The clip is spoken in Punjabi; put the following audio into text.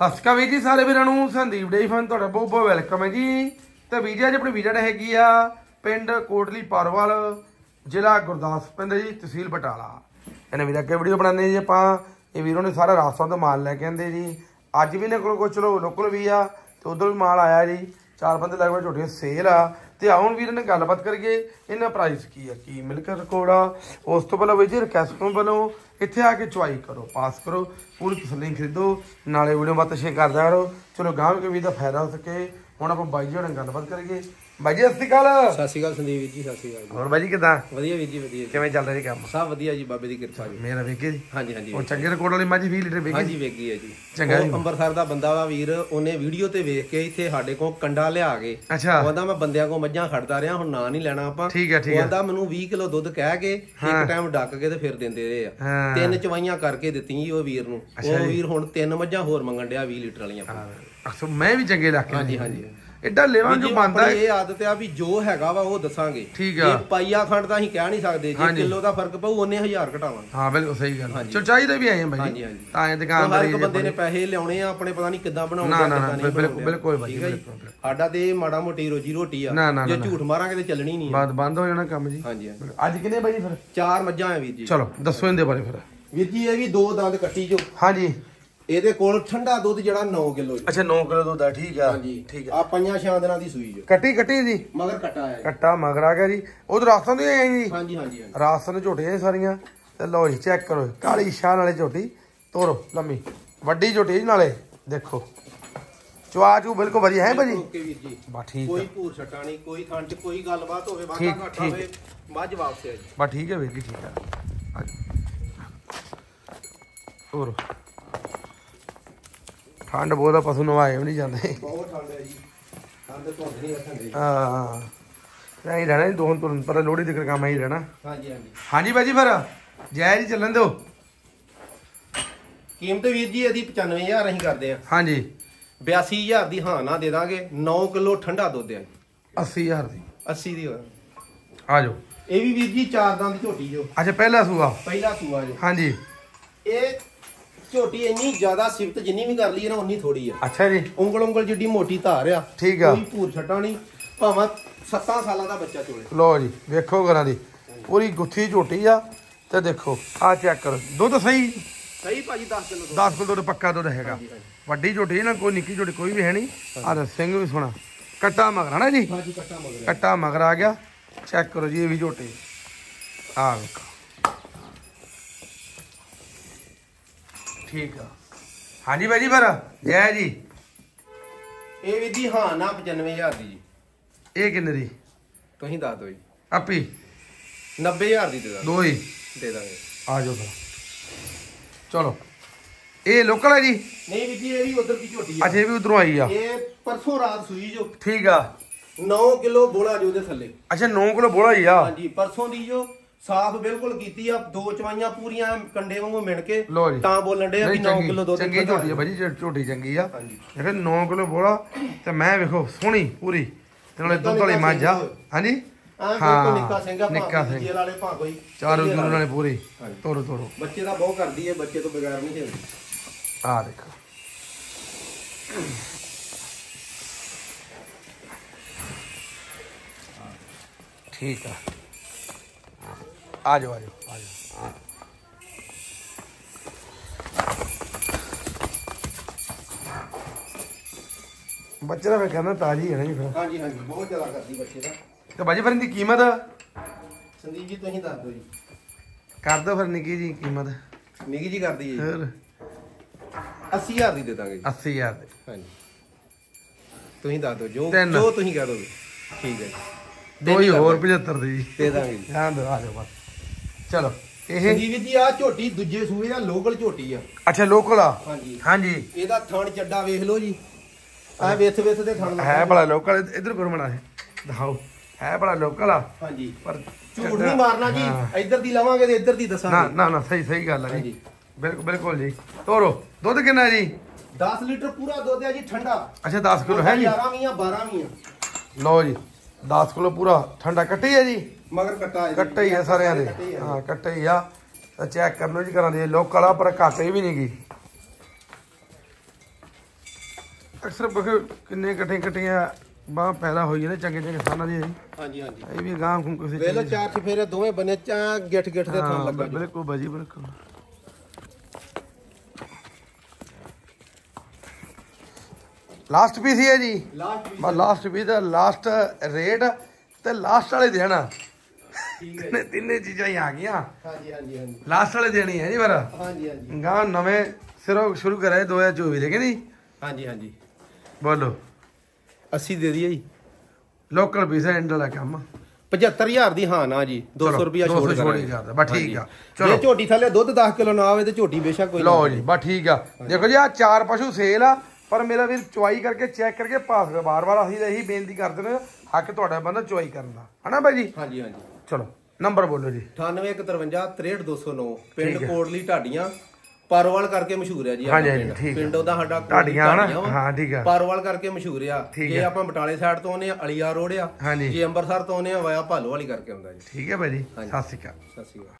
ਹਸਕਾ ਵੀ ਜੀ, ਸਾਰੇ ਵੀਰਾਂ ਨੂੰ ਸੰਦੀਪ ਡੇ ਫਨ ਤੁਹਾਡਾ ਬਹੁਤ ਬਹੁਤ ਵੈਲਕਮ ਹੈ ਜੀ। ਤੇ ਵੀਰ ਜੀ ਆਪਣੀ ਵੀਜ਼ਾ ਹੈਗੀ ਆ ਪਿੰਡ ਕੋਟਲੀ ਪਰਵਾਲ, ਜ਼ਿਲ੍ਹਾ ਗੁਰਦਾਸਪੁਰ ਪੈਂਦਾ ਜੀ, ਤਹਿਸੀਲ ਬਟਾਲਾ। ਇਹਨੇ ਵੀਰ ਅੱਗੇ ਵੀਡੀਓ ਬਣਾਉਂਦੇ ਜੀ ਆਪਾਂ। ਇਹ ਵੀਰੋਂ ਨੇ ਸਾਰਾ ਰਾਜਸਥਾਨ ਦਾ ਮਾਲ ਲੈ ਕੇ ਆਂਦੇ ਜੀ। ਅੱਜ ਵੀ ਨੇ ਕੋਲ ਕੋ ਚਲੋ ਲੋਕਲ ਵੀ ਆ ਤੇ ਉਧਰ ਵੀ ਮਾਲ ਆਇਆ ਜੀ। ਚਾਰ ਬੰਦੇ ਲਗਭਗ ਝੋਟੀਆਂ ਸੇਲ ਆ। ਤੇ ਆਉਣ ਵੀਰ ਨੇ ਗੱਲਬਾਤ ਕਰੀਏ ਇਹਨਾਂ ਪ੍ਰਾਈਸ ਕੀ ਆ, ਕੀ ਮਿਲਕ ਰਿਕਾਰਡ ਆ, ਉਸ ਤੋਂ ਪਹਿਲਾਂ ਵੀ ਜੀ ਰਿਕਵੈਸਟ ਵੱਲੋਂ ਇੱਥੇ ਆ ਕੇ ਚੁਆਈ ਕਰੋ ਪਾਸ ਕਰੋ, ਪੂਰੀ ਤਸੱਲੀ ਖਰੀਦੋ, ਨਾਲੇ ਵੀਡੀਓ ਬਾਤ ਸ਼ੇਅਰ ਕਰਦਾ ਰਹੋ ਚਲੋ ਗਾਹਕ ਵੀ ਦਾ ਫਾਇਦਾ ਹੋ ਸਕੇ ਹੁਣ ਆਪਾਂ ਬਾਈ ਜੀ ਨਾਲ ਗੱਲਬਾਤ ਕਰੀਏ। ਬਾਈ ਜੀ ਸਤਿ ਸ਼੍ਰੀ ਅਕਾਲ। ਸਤਿ ਸ਼੍ਰੀ ਅਕਾਲ ਸੰਦੀਪ ਵੀਰ ਜੀ ਸਤਿ ਸ਼੍ਰੀ ਅਕਾਲ ਹੋਰ ਬਾਈ ਜੀ ਕਿਦਾਂ? ਵਧੀਆ ਵੀਰ ਜੀ ਵਧੀਆ ਜੀ। ਕਿਵੇਂ ਚੱਲ ਰਿਹਾ ਜੀ ਕੰਮ? ਸਭ ਵਧੀਆ ਜੀ ਬਾਬੇ ਦੀ ਕਿਰਪਾ ਜੀ। ਮੇਰਾ ਵੇਖੇ ਜੀ। ਹਾਂਜੀ ਹਾਂਜੀ। ਉਹ ਚੰਗੇ ਰਿਕਾਰਡ ਵਾਲੀ ਮੱਝ 20 ਲੀਟਰ ਵੇਖੇ ਹਾਂਜੀ ਵੇਗੀ ਹੈ ਜੀ। ਚੰਗਾ ਜੀ। ਉਹ ਅੰਮ੍ਰਿਤਸਰ ਦਾ ਬੰਦਾ ਵਾ ਵੀਰ ਉਹਨੇ ਵੀਡੀਓ ਤੇ ਵੇਖ ਕੇ ਇੱਥੇ ਸਾਡੇ ਕੋਲ ਕੰਡਾ ਲਿਆ ਕੇ ਅੱਛਾ। ਉਹ ਕਹਿੰਦਾ ਮੈਂ ਬੰਦਿਆਂ ਕੋਲ ਮੱਝਾਂ ਖੜਦਾ ਰਿਹਾ ਹੁਣ ਨਾਂ ਨਹੀਂ ਲੈਣਾ ਆਪਾਂ। ਠੀਕ ਹੈ ਠੀਕ ਹੈ। ਕਹਿੰਦਾ ਮੈਨੂੰ 20 ਕਿਲੋ ਦੁੱਧ ਕਹਿ ਕੇ ਇੱਕ ਟਾਈਮ ਡੱਕ ਕੇ ਤੇ ਫਿਰ ਦਿੰਦੇ ਰਹੇ ਆ। ਹਾਂ। ਤਿੰਨ ਚਵਾਈਆਂ ਕਰਕੇ ਦਿੱਤੀਆਂ ਜੀ ਉਹ ਵੀਰ ਨੂੰ। ਉਹ ਵੀਰ ਹੁਣ ਤਿੰਨ ਮੱਝਾਂ ਹੋਰ ਮੰਗਣ ਡਿਆ 20 ਲੀਟਰ ਵਾਲੀਆਂ ਅਕਸਰ ਮੈਂ ਵੀ ਚੰਗੇ ਇਲਾਕੇ ਹਾਂਜੀ ਹਾਂਜੀ। ਐਡਾ ਲੈਵਾਂ ਜੋ ਬੰਦਾ ਇਹ ਆਦਤ ਆ ਵੀ ਜੋ ਹੈਗਾ ਵਾ ਉਹ ਦੱਸਾਂਗੇ। ਠੀਕ ਆ। ਜੇ ਪਾਈਆ ਖੰਡ ਦਾ ਅਸੀਂ ਕਹਿ ਨਹੀਂ ਸਕਦੇ ਜੇ ਕਿਲੋ ਦਾ ਫ਼ਰਕ ਪਊ ਉਹਨੇ ਹਜ਼ਾਰ ਘਟਾਵਾਂਗੇ। ਹਾਂ ਬਿਲਕੁਲ ਸਹੀ ਗੱਲ। ਚੋ ਚਾਹੀਦੇ ਵੀ ਆਏ ਆ ਬਾਈ ਹਾਂਜੀ, ਜੀ। ਹਾਂਜੀ। ਤਾਂ ਇਹ ਹਰ ਦੁਕਾਨਦਾਰੀ ਇੱਕ ਬੰਦੇ ਨੇ ਪੈਸੇ ਲਿਆਉਣੇ ਆ ਆਪਣੇ ਪਤਾ ਨਹੀਂ ਕਿੱਦਾਂ ਬਣਾਉਣੇ ਨਾ ਆ ਨਾ ਨਾ ਬਿਲਕੁਲ। ਬਿਲਕੁਲ ਬਾਈ ਸਾਡਾ ਤੇ ਮਾੜਾ ਮੋਟੀ ਰੋਜੀ ਰੋਟੀ ਆ ਜੇ ਝੂਠ ਮਾਰਾਂਗੇ ਤੇ ਚੱਲਣੀ ਨਹੀਂ। ਬਾਤ ਬੰਦ ਹੋ ਜਾਣਾ ਕੰਮ ਜੀ। ਹਾਂਜੀ ਅੱਜ ਕਿੰਨੇ ਬਾਈ ਫਿਰ? ਚਾਰ ਮੱਝਾਂ ਆ ਵੀਰ ਜੀ। ਚਲੋ ਦੱਸੋ ਇਹਦੇ ਬਾਰੇ ਫਿਰ। ਵੀਰ ਜੀ ਇਹ ਵੀ ਦੋ ਦੰਦ ਕੱਟੀ ਜੋ। ਹਾਂਜੀ। ਇਹਦੇ ਕੋਲ ਠੰਡਾ ਦੁੱਧ ਜਿਹੜਾ 9 ਕਿਲੋ ਜੀ। ਅੱਛਾ 9 ਕਿਲੋ ਦੁੱਧ ਆ ਠੀਕ ਆ। ਹਾਂਜੀ। ਠੀਕ ਆ। ਪੰਜਾਂ ਛਾਂ ਦਿਨਾਂ ਦੀ ਸੂਈ ਜੋ। ਕੱਟੀ ਕੱਟੀ ਜੀ? ਮਗਰ ਕੱਟਾ ਆਇਆ। ਕੱਟਾ ਮਗਰ ਆ ਗਿਆ ਜੀ। ਉਧਰ ਰਾਸਤਾਂ ਤੋਂ ਆਏ ਜੀ। ਹਾਂਜੀ ਹਾਂਜੀ। ਰਾਸਤਾਂ ਨੂੰ ਝੋਟੀਆਂ ਇਹ ਸਾਰੀਆਂ। ਤੇ ਲਓ ਜੀ ਚੈੱਕ ਕਰੋ। ਕਾਲੀ ਸ਼ਾਹ ਨਾਲੇ ਝੋਟੀ। ਤੋਰੋ ਲੰਮੀ। ਵੱਡੀ ਝੋਟੀ ਨਾਲੇ। ਦੇਖੋ। ਚਵਾ ਚੂ ਬਿਲਕੁਲ ਵਧੀਆ ਹੈ ਭਾਜੀ। ਓਕੇ ਵੀਰ ਜੀ। ਬਾ ਠੀਕ ਆ। ਕੋਈ ਭੂਰ ਛਟਾ ਨਹੀਂ ਕੋਈ ਥਾਂ 'ਚ ਕੋਈ ਗੱਲਬਾਤ ਹੋਵੇ ਠੀਕ, ਘਾਟਾ। ਹੋਵੇ ਮੱਝ ਵਾਪਸ ਆ ਜੀ। ਬਾ ਠੀਕ ਹੈ ਵੀਰ ਜੀ ਠੀਕ ਆ। ਤੋਰੋ। ਠੰਡ ਬਹੁਤ ਆ ਪਸ਼ੂ ਨਵਾਏ ਵੀ ਨਹੀਂ ਜਾਂਦੇ। ਬਹੁਤ ਠੰਡ ਹੈ ਜੀ। ਠੰਡ ਤੋਂ ਨਹੀਂ ਰੱਖਾਂਗੇ ਹਾਂ। ਨਹੀਂ ਰਹਿਣਾ ਦੋਨ ਤੁਰਨ ਪਰ ਲੋੜੀ ਦੇ ਕੰਮ ਹੀ ਰਹਿਣਾ। ਹਾਂਜੀ ਹਾਂਜੀ। ਹਾਂਜੀ ਬਾਜੀ ਫਿਰ ਜੈ ਜੀ ਚੱਲਣ ਦਿਓ। ਕੀਮਤ ਵੀਰ ਜੀ ਇਹਦੀ 95000 ਅਸੀਂ ਕਰਦੇ ਆ ਹਾਂਜੀ। 82000 ਦੀ ਹਾਂ ਨਾ ਦੇ ਦਾਂਗੇ 9 ਕਿਲੋ ਠੰਡਾ ਦੁੱਧ ਆ 80000 ਦੀ। 80 ਦੀ। ਆ ਜਾਓ। ਇਹ ਵੀ ਵੀਰ ਜੀ ਚਾਰ ਦੀ ਝੋਟੀ ਜੋ। ਅੱਛਾ ਪਹਿਲਾ ਸੂਆ। ਪਹਿਲਾ ਸੂਆ ਜੋ। ਹਾਂਜੀ। ਇਹ ਝੋਟੀ ਇੰਨੀ ਜ਼ਿਆਦਾ ਸਿਫਤ ਜਿੰਨੀ ਵੀ ਕਰ ਲਈਏ ਨਾ ਉਨੀ ਥੋੜੀ ਆ। ਅੱਛਾ ਜੀ। ਉਂਗਲ ਉਂਗਲ ਜਿੱਡੀ ਮੋਟੀ ਧਾਰ ਆ ਠੀਕ ਆ। ਕੋਈ ਭੂਰ ਛੱਟਾ ਨਹੀਂ ਭਾਵੇਂ 7 ਸਾਲਾਂ ਦਾ ਬੱਚਾ ਚੋਲੇ। ਲੋ ਜੀ ਵੇਖੋ ਘਰਾਂ ਦੀ। ਪੂਰੀ ਗੁੱਥੀ ਝੋਟੀ ਆ ਤੇ ਦੇਖੋ ਆ ਚੈੱਕ ਕਰੋ। ਦੁੱਧ ਸਹੀ? ਸਹੀ ਭਾਜੀ 10 ਕਿਲੋ 10 ਕਿਲੋ ਦੁੱਧ ਪੱਕਾ ਦੁੱਧ ਹੈਗਾ। ਵੱਡੀ ਝੋਟੀ ਨਾ ਕੋਈ ਨਿੱਕੀ ਝੋਟੀ ਕੋਈ ਵੀ ਹੈ ਨਹੀਂ। ਆ ਸਿੰਘ ਵੀ ਸੋਹਣਾ। ਕੱਟਾ ਮਗਰ ਹੈ ਨਾ ਜੀ? ਕੱਟਾ ਮਗਰ ਕੱਟਾ ਮਗਰ ਆ ਗਿਆ। ਚੈੱਕ ਕਰੋ ਜੀ ਇਹ ਵੀ ਝੋਟੀ। ਆ ਵੇਖੋ। ਠੀਕ ਆ। ਹਾਂਜੀ ਬਾਈ ਜੀ ਫਿਰ ਜੈ ਜੀ। ਇਹ ਵੀ ਦੀ ਹਾਂ ਨਾ 95000 ਦੀ ਜੀ। ਇਹ ਕਿੰਨੇ ਦੀ? ਤੁਸੀਂ ਦੱਸ ਦਿਓ ਜੀ। ਆਪੀ। 90000 ਦੀ ਦੇ ਦਾਂਗੇ। ਦੋ ਹੀ। ਦੇ ਦਾਂਗੇ। ਆ ਜਾਓ ਫਿਰ। ਚਲੋ। ਇਹ ਲੋਕਲ ਹੈ ਜੀ? ਨਹੀਂ ਵੀ ਜੀ ਇਹ ਵੀ ਉਧਰ ਦੀ ਝੋਟੀ ਆ। ਅੱਛਾ ਇਹ ਵੀ ਉਧਰੋਂ ਆਈ ਆ। ਇਹ ਪਰਸੋਂ ਰਾਤ ਸੂਈ ਜੋ। ਠੀਕ ਆ। 9 ਕਿਲੋ ਬੋਲਾ ਜੋ ਦੇ ਥੱਲੇ। ਅੱਛਾ 9 ਕਿਲੋ ਬੋਲਾ ਹੀ ਆ। ਹਾਂਜੀ ਪਰਸੋਂ ਦੀ ਜੋ। ਸਾਫ਼ ਬਿਲਕੁਲ ਕੀਤੀ ਆ ਦੋ ਚਵਾਈਆਂ ਪੂਰੀਆਂ ਕੰਡੇ ਵਾਂਗੂ ਮਿਣ ਕੇ ਲਓ ਜੀ। ਤਾਂ ਬੋਲਣ ਦੇ ਆ ਵੀ ਨਹੀਂ, 9 ਚੰਗੀ- ਕਿਲੋ ਦੁੱਧ ਚੰਗੀ ਝੋਟੀ ਆ ਭਾਜੀ ਝੋਟੀ ਚੰਗੀ ਆ। ਹਾਂਜੀ। ਦੇਖੋ 9 ਕਿਲੋ ਬੋਲਾ ਤੇ ਮੈਂ ਵੇਖੋ ਸੋਹਣੀ ਪੂਰੀ। ਤੇ ਨਾਲੇ ਦੁੱਧ ਵਾਲੀ ਮੱਝ ਆ। ਹਾਂਜੀ? ਆ। ਬਿਲਕੁਲ ਨਿੱਕਾ ਸਿੰਘ ਆ ਨਿੱਕਾ ਭਾਵੇਂ ਸਿੰਘ। ਜੇਲ ਵਾਲੇ ਭਾਂ ਕੋਈ ਚਾਰੋਂ ਜੂਰ। ਨਾਲੇ ਪੂਰੀ। ਤੋਰੋ ਤੋਰੋ। ਬੱਚੇ ਦਾ ਬਹੁਤ ਕਰਦੀ ਹੈ ਬੱਚੇ ਤੋਂ ਬਗੈਰ ਨਹੀਂ ਖੇਡਦੀ। ਆ ਦੇਖੋ। ਠੀਕ ਆ। ਆ ਜਾਓ ਆ ਜਾਓ ਆ ਜਾਓ ਬੱਚੇ ਦਾ ਫਿਰ ਕਹਿੰਦਾ ਤਾਜੀ ਹੈ ਨਾ ਜੀ ਫਿਰ। ਹਾਂਜੀ ਹਾਂਜੀ ਬਹੁਤ ਜ਼ਿਆਦਾ ਕਰਦੀ ਬੱਚੇ ਦਾ। ਤੇ ਬਾਜੀ ਫਿਰ ਇਹਦੀ ਕੀਮਤ? ਸੰਦੀਪ ਜੀ ਤੁਸੀਂ ਦੱਸ ਦਿਓ ਜੀ। ਕਰ ਦੋ ਫਿਰ ਨਿੱਕੀ ਜੀ ਕੀਮਤ। ਨਿੱਕੀ ਜੀ ਕਰਦੀ ਹੈ ਫਿਰ? 80000 ਦੀ ਦੇ ਦਾਂਗੇ ਜੀ। 80000 ਦੇ। ਹਾਂਜੀ। ਤੁਸੀਂ ਦੱਸ ਦਿਓ ਜੋ ਤਿੰਨ। ਜੋ ਤੁਸੀਂ ਕਹਿ ਦੋਗੇ ਠੀਕ ਹੈ ਜੀ। ਦੋ ਹੀ ਹੋਰ 75 ਦੀ। ਜੀ ਦੇ ਦਾਂਗੇ ਜੀ। ਹਾਂ ਦੋ ਆ ਜਾਓ ਬਸ। ਚਲੋ ਇਹ ਸੰਦੀਪ ਜੀ ਆ ਝੋਟੀ ਦੂਜੇ ਸੂਏ ਦਾ ਲੋਕਲ ਝੋਟੀ ਆ। ਅੱਛਾ ਲੋਕਲ ਆ? ਹਾਂਜੀ। ਹਾਂਜੀ। ਇਹਦਾ ਥਣ ਚੱਡਾ ਵੇਖ ਲਓ ਜੀ। ਆ ਵਿਥ ਵਿਥ ਤੇ ਥਣ ਹੈ ਬੜਾ ਲੋਕਲ ਇਧਰ ਕਰੋ ਮਣਾ ਦਿਖਾਓ। ਹੈ ਬੜਾ ਲੋਕਲ ਆ? ਹਾਂਜੀ। ਪਰ ਝੂਠ ਨਹੀਂ ਮਾਰਨਾ ਜੀ। ਹਾਂ। ਇੱਧਰ ਦੀ ਲਵਾਂਗੇ ਤੇ ਇੱਧਰ ਦੀ ਨਾ ਦੱਸਾਂਗੇ। ਨਾ ਨਾ ਸਹੀ ਸਹੀ ਗੱਲ ਆ ਜੀ। ਬਿਲਕੁਲ ਬਿਲਕੁਲ ਜੀ। ਤੋਰੋ। ਦੁੱਧ ਕਿੰਨਾ ਹੈ ਜੀ? 10 ਲੀਟਰ ਪੂਰਾ ਦੁੱਧ ਹੈ ਜੀ ਠੰਡਾ। ਅੱਛਾ 10 ਕਿਲੋ ਹੈ ਜੀ? 11 ਵੀਆਂ 12 ਵੀਆਂ ਲਓ ਜੀ। 10 ਕਿਲੋ ਪੂਰਾ ਠੰਡਾ ਕੱਟੀ ਹੈ ਜੀ। ਮਗਰ ਕੱਟਾ ਹੈ। ਕੱਟਾ ਹੀ ਆ ਸਾਰਿਆਂ ਦੇ। ਕੱਟੇ ਹੀ। ਹਾਂ ਕੱਟਾ ਹੀ ਆ। ਤਾਂ ਚੈੱਕ ਕਰ ਲਓ ਜੀ ਕਰਾਂ ਦੇ। ਲੋਕਲ ਆ ਪਰ ਘਾਟੇ ਵੀ ਨਹੀਂ ਗਈ ਅਕਸਰ ਬਖ ਕਿੰਨੇ ਇਕੱਠੇ ਇਕੱਠੀਆਂ ਬਾਹ ਪੈਦਾ ਹੋਈ ਨੇ ਚੰਗੇ ਚੰਗੇ ਸਾਨਾਂ ਦੀ ਜੀ। ਹਾਂਜੀ ਹਾਂਜੀ। ਇਹ ਵੀ ਗਾਂ ਖੁੰ ਕਿਸੇ ਵੇਲੋ ਚਾਰ ਚਫੇਰੇ ਦੋਵੇਂ ਬਨੇ ਚਾ ਗਿੱਠ ਗਿੱਠ ਦੇ ਥਾਂ ਹਾਂ, ਲੱਗਾ ਬਿਲਕੁਲ ਬਾਜੀ ਬਿਲਕੁਲ। ਲਾਸਟ ਪੀਸ ਹੀ ਹੈ ਜੀ। ਲਾਸਟ ਬਸ ਲਾਸਟ ਪੀਸ ਦਾ ਲਾਸਟ ਰੇਟ ਤੇ ਲਾਸਟ ਵਾਲੇ ਦੇਣਾ ਠੀਕ ਤਿੰਨੇ ਤਿੰਨੇ ਚੀਜ਼ਾਂ ਹੀ ਆ ਗਈਆਂ। ਹਾਂਜੀ ਹਾਂਜੀ ਹਾਂਜੀ। ਲਾਸਟ ਵਾਲੇ ਦੇਣੀ ਹੈ ਜੀ ਪਰ ਹਾਂਜੀ ਹਾਂਜੀ। ਗਾਂ ਨਵੇਂ ਸਿਰੋਂ ਸ਼ੁਰੂ ਕਰਾਏ 2024 ਦੇ ਕਿ ਨਹੀਂ? ਹਾਂਜੀ ਹਾਂਜੀ। ਬੋਲੋ। 80 ਦੇ ਦਈਏ ਜੀ। ਲੋਕਲ ਪੀਸ ਹੈ ਐਂਡ ਵਾਲਾ ਕੰਮ। 75000 ਦੀ ਹਾਂ ਨਾ ਜੀ 200 ਚਲੋ, ਰੁਪਿਆ 200 ਛੋੜ ਕਰਾਂਗੇ। ਬਸ ਠੀਕ ਆ। ਚਲੋ। ਜੇ ਝੋਟੀ ਥੱਲੇ ਦੁੱਧ 10 ਕਿਲੋ ਨਾ ਆਵੇ ਤੇ ਝੋਟੀ ਬੇਸ਼ੱਕ ਕੋਈ ਲਓ ਜੀ ਬਸ ਠੀਕ ਆ। ਦੇਖੋ ਜੀ ਆ ਚਾਰ ਪਸ਼ੂ ਸੇਲ ਆ। ਪਰ ਮੇਰਾ ਵੀਰ ਚੁਆਈ ਕਰਕੇ ਚੈੱਕ ਕਰਕੇ ਪਾਸ ਕਰ ਬਾਰ-ਬਾਰ ਅਸੀਂ ਇਹੀ ਬੇਨਤੀ ਕਰਦੇ ਨੇ ਹੱਕ ਤੁਹਾਡਾ ਬੰਦਾ ਚੁਆਈ ਕਰਨ ਦਾ ਹਨਾ ਬਾਈ ਜੀ ਹਾਂਜੀ ਹਾਂਜੀ ਚਲੋ ਨੰਬਰ ਬੋਲੋ ਜੀ 9853 63209 ਪਿੰਡ। ਕੋਟਲੀ ਢਾਡੀਆਂ ਪਰਵਾਲ ਕਰਕੇ ਮਸ਼ਹੂਰ ਹੈ ਜੀ ਹਾਂਜੀ। ਠੀਕ। ਪਿੰਡ ਉਹਦਾ ਸਾਡਾ ਢਾਡੀਆਂ ਹਨਾ? ਹਾਂ, ਠੀਕ ਹੈ। ਪਰਵਾਲ ਕਰਕੇ ਮਸ਼ਹੂਰ ਆ ਜੇ। ਆਪਾਂ ਬਟਾਲੇ ਸਾਈਡ ਤੋਂ ਆਉਂਦੇ ਆ ਅਲੀਆ ਰੋਡ ਆ। ਜੇ ਅੰਮ੍ਰਿਤਸਰ ਤੋਂ ਆਉਂਦੇ ਆ ਵਾਇਆ ਭਾਲੋ ਵਾਲੀ ਕਰਕੇ ਆਉਂਦਾ ਜੀ ਠੀਕ ਹੈ ਬਾਈ ਜੀ। ਸਤਿ ਸ਼੍ਰੀ ਅਕਾਲ ਸਤਿ ਸ਼੍ਰੀ ਅਕਾਲ